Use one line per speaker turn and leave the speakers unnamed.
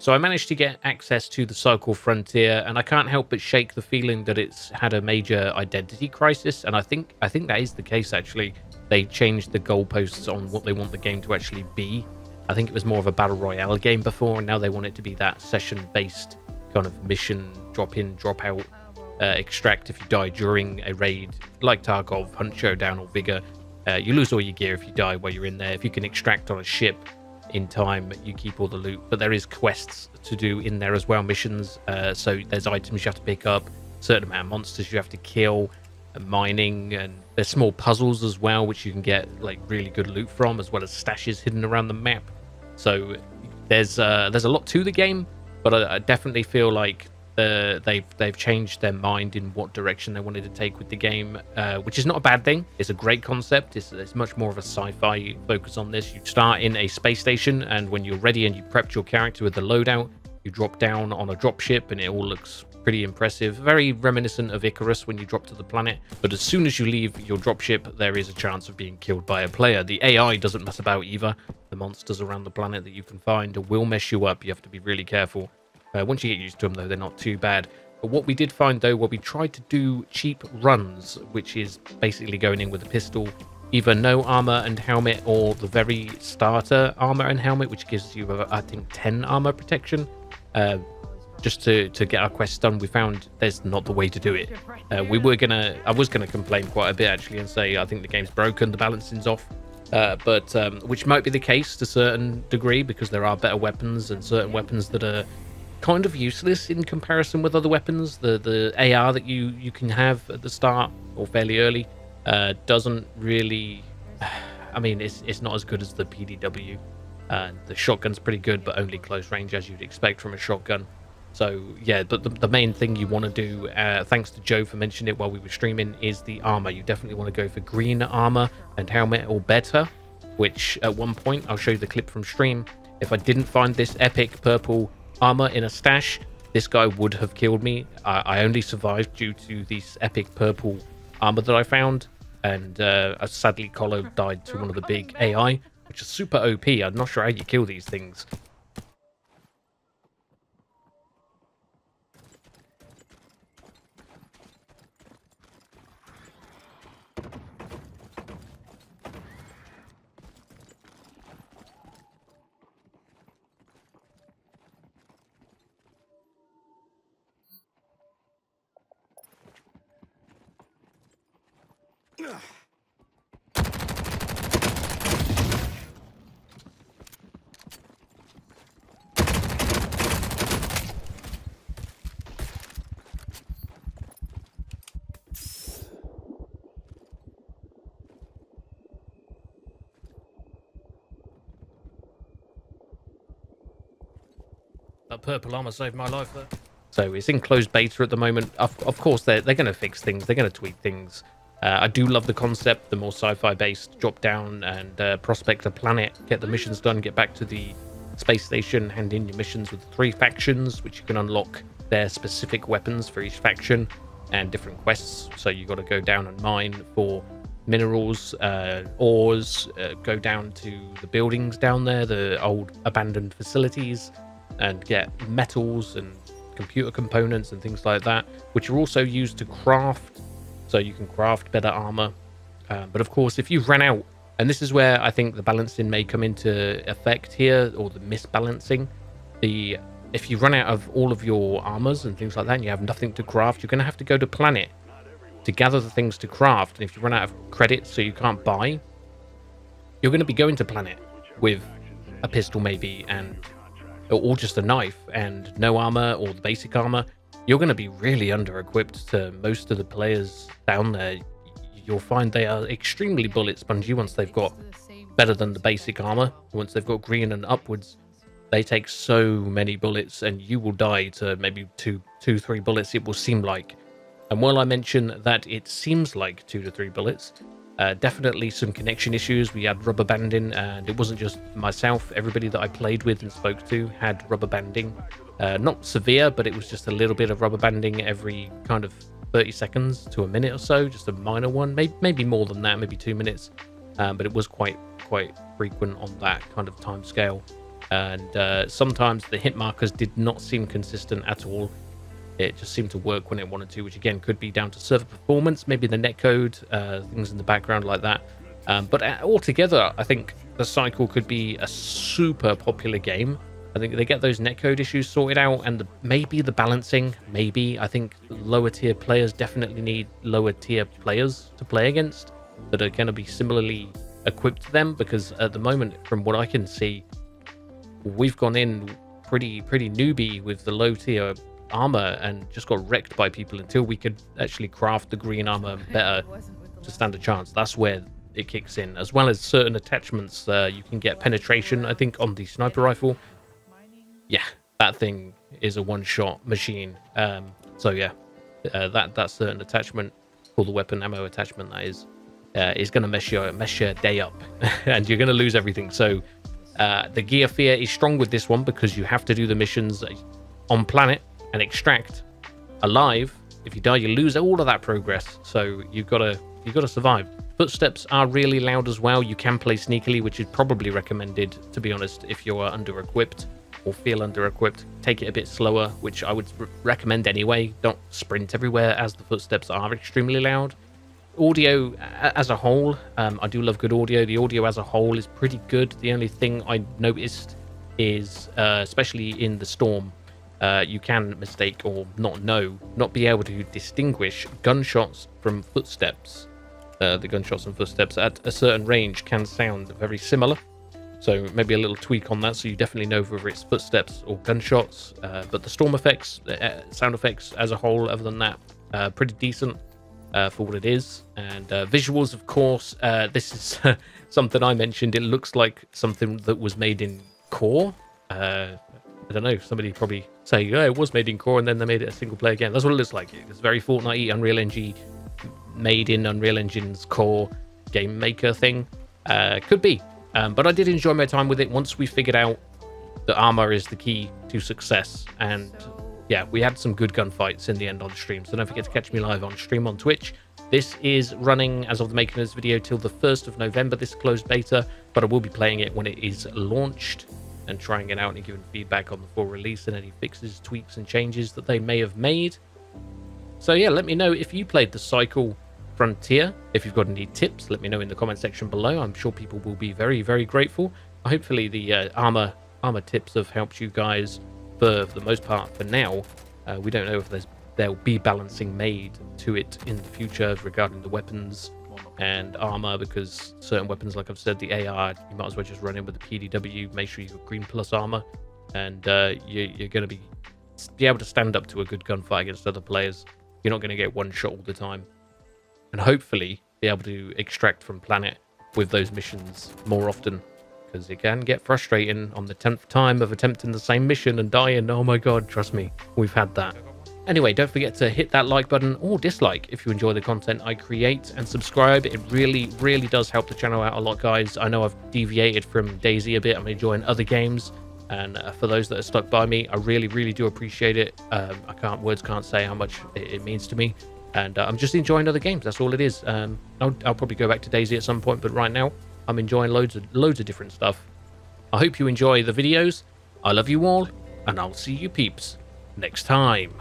So I managed to get access to the Cycle Frontier, and I can't help but shake the feeling that it's had a major identity crisis. And I think I think that is the case. Actually, they changed the goalposts on what they want the game to actually be. I think it was more of a battle royale game before, and now they want it to be that session-based kind of mission, drop in, drop out, uh, extract if you die during a raid, like Tarkov, Hunt Showdown, or Vigor. Uh, you lose all your gear if you die while you're in there. If you can extract on a ship in time, you keep all the loot. But there is quests to do in there as well, missions. Uh, so there's items you have to pick up, certain amount of monsters you have to kill, and mining, and there's small puzzles as well, which you can get like really good loot from, as well as stashes hidden around the map. So there's uh, there's a lot to the game, but I, I definitely feel like uh, they've they've changed their mind in what direction they wanted to take with the game, uh, which is not a bad thing. It's a great concept. It's, it's much more of a sci-fi focus on this. You start in a space station, and when you're ready and you prepped your character with the loadout, you drop down on a dropship, and it all looks pretty impressive. Very reminiscent of Icarus when you drop to the planet. But as soon as you leave your dropship, there is a chance of being killed by a player. The AI doesn't mess about either. The monsters around the planet that you can find will mess you up. You have to be really careful. Uh, once you get used to them, though, they're not too bad. But what we did find, though, where we tried to do cheap runs, which is basically going in with a pistol, either no armor and helmet or the very starter armor and helmet, which gives you, uh, I think, 10 armor protection. Uh, just to, to get our quest done, we found there's not the way to do it. Uh, we were gonna, I was gonna complain quite a bit actually and say I think the game's broken, the balancing's off. Uh, but um, which might be the case to a certain degree because there are better weapons and certain weapons that are kind of useless in comparison with other weapons. The the AR that you you can have at the start or fairly early uh, doesn't really. I mean, it's it's not as good as the PDW. Uh, the shotgun's pretty good, but only close range as you'd expect from a shotgun. So yeah, but the, the main thing you want to do, uh, thanks to Joe for mentioning it while we were streaming, is the armor. You definitely want to go for green armor and helmet or better. Which at one point I'll show you the clip from stream. If I didn't find this epic purple armor in a stash, this guy would have killed me. I, I only survived due to this epic purple armor that I found, and uh, sadly Colo died to one of the big AI, which is super OP. I'm not sure how you kill these things. That purple armor saved my life there. So it's in closed beta at the moment. Of, of course, they're, they're going to fix things. They're going to tweak things. Uh, I do love the concept, the more sci-fi based drop down and uh, prospect a planet, get the missions done, get back to the space station, hand in your missions with three factions, which you can unlock their specific weapons for each faction and different quests. So you got to go down and mine for minerals, uh, ores, uh, go down to the buildings down there, the old abandoned facilities, and get metals and computer components and things like that, which are also used to craft. So you can craft better armor. Um, but of course, if you run out, and this is where I think the balancing may come into effect here, or the misbalancing. The if you run out of all of your armors and things like that, and you have nothing to craft, you're going to have to go to planet to gather the things to craft. And if you run out of credits, so you can't buy, you're going to be going to planet with a pistol maybe and or just a knife and no armor or the basic armor, you're going to be really under equipped to most of the players down there. You'll find they are extremely bullet spongy once they've got better than the basic armor. Once they've got green and upwards, they take so many bullets and you will die to maybe two, two, three bullets, it will seem like. And while I mention that it seems like two to three bullets, uh, definitely some connection issues. We had rubber banding, and it wasn't just myself. Everybody that I played with and spoke to had rubber banding. Uh, not severe, but it was just a little bit of rubber banding every kind of 30 seconds to a minute or so, just a minor one. Maybe, maybe more than that, maybe two minutes. Um, but it was quite quite frequent on that kind of time scale. and uh, sometimes the hit markers did not seem consistent at all. It just seemed to work when it wanted to, which again could be down to server performance, maybe the netcode, uh, things in the background like that. Um, but uh, altogether, I think the cycle could be a super popular game. I think they get those netcode issues sorted out, and the, maybe the balancing. Maybe I think lower tier players definitely need lower tier players to play against that are going to be similarly equipped to them. Because at the moment, from what I can see, we've gone in pretty pretty newbie with the low tier armor and just got wrecked by people until we could actually craft the green armor better to stand a chance. That's where it kicks in, as well as certain attachments. Uh, you can get penetration, I think, on the sniper rifle. Yeah, that thing is a one-shot machine. Um, so yeah, uh, that that certain attachment, or the weapon ammo attachment, that is, uh, is going to mess your mess your day up, and you're going to lose everything. So uh, the gear fear is strong with this one because you have to do the missions on planet and extract alive. If you die, you lose all of that progress. So you've got to you've got to survive. Footsteps are really loud as well. You can play sneakily, which is probably recommended, to be honest, if you're under-equipped or feel under-equipped. Take it a bit slower, which I would recommend anyway. Don't sprint everywhere, as the footsteps are extremely loud. Audio as a whole, um, I do love good audio. The audio as a whole is pretty good. The only thing I noticed is, uh, especially in the storm, uh, you can mistake or not know, not be able to distinguish gunshots from footsteps uh, the gunshots and footsteps at a certain range can sound very similar. So maybe a little tweak on that, so you definitely know whether it's footsteps or gunshots. Uh, but the storm effects, uh, sound effects as a whole, other than that, uh, pretty decent uh, for what it is. And uh, visuals, of course, uh, this is something I mentioned. It looks like something that was made in Core. I don't know. Somebody probably say, "Yeah, it was made in Core," and then they made it a single player game. That's what it looks like. It's very Fortnite, Unreal Engine made in Unreal Engine's core game maker thing. Uh, could be. Um, but I did enjoy my time with it once we figured out that armor is the key to success. And yeah, we had some good gunfights in the end on stream. So don't forget to catch me live on stream on Twitch. This is running as of the making of this video till the 1st of November, this closed beta, but I will be playing it when it is launched and trying it out and giving feedback on the full release and any fixes, tweaks, and changes that they may have made. So yeah, let me know if you played the cycle Frontier. If you've got any tips, let me know in the comment section below. I'm sure people will be very, very grateful. Hopefully the uh, armor armor tips have helped you guys for, for the most part for now. Uh, we don't know if there's there'll be balancing made to it in the future regarding the weapons and armor because certain weapons, like I've said, the AR, you might as well just run in with the PDW. Make sure you've got green plus armor, and uh, you, you're going to be be able to stand up to a good gunfight against other players. You're not going to get one shot all the time and hopefully be able to extract from planet with those missions more often because it can get frustrating on the 10th time of attempting the same mission and dying. Oh my god, trust me, we've had that. Anyway, don't forget to hit that like button or dislike if you enjoy the content I create and subscribe. It really, really does help the channel out a lot, guys. I know I've deviated from DayZ a bit. I'm enjoying other games. And uh, for those that are stuck by me, I really, really do appreciate it. Um, I can't, words can't say how much it, it means to me and uh, I'm just enjoying other games. That's all it is. Um, I'll, I'll, probably go back to DayZ at some point, but right now I'm enjoying loads of loads of different stuff. I hope you enjoy the videos. I love you all, and I'll see you peeps next time.